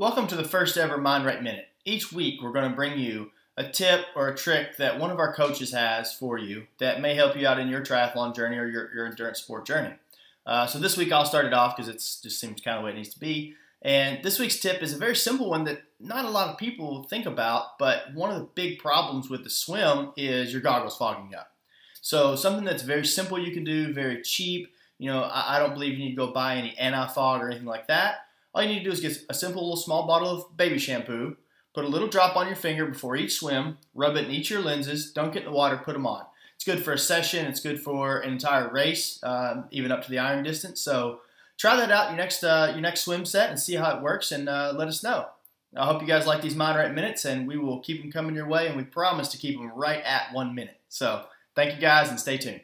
Welcome to the first ever Mind Right Minute. Each week, we're going to bring you a tip or a trick that one of our coaches has for you that may help you out in your triathlon journey or your, your endurance sport journey. Uh, so this week, I'll start it off because it just seems kind of what it needs to be. And this week's tip is a very simple one that not a lot of people think about, but one of the big problems with the swim is your goggles fogging up. So something that's very simple you can do, very cheap. You know, I, I don't believe you need to go buy any anti-fog or anything like that all you need to do is get a simple little small bottle of baby shampoo, put a little drop on your finger before each swim, rub it in each of your lenses, dunk it in the water, put them on. It's good for a session, it's good for an entire race, um, even up to the iron distance. So try that out your next uh, your next swim set and see how it works and uh, let us know. I hope you guys like these Right minutes and we will keep them coming your way and we promise to keep them right at one minute. So thank you guys and stay tuned.